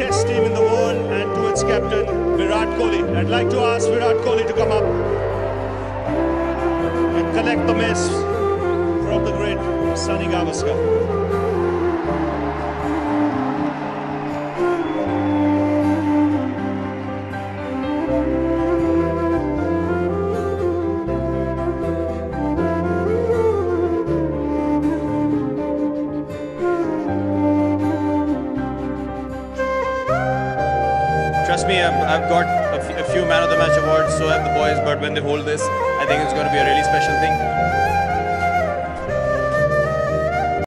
test team in the world and to its captain, Virat Kohli. I'd like to ask Virat Kohli to come up and collect the mace from the great Sunny Gavaskar. Trust me, I've, I've got a few man of the match awards, so have the boys. But when they hold this, I think it's going to be a really special thing.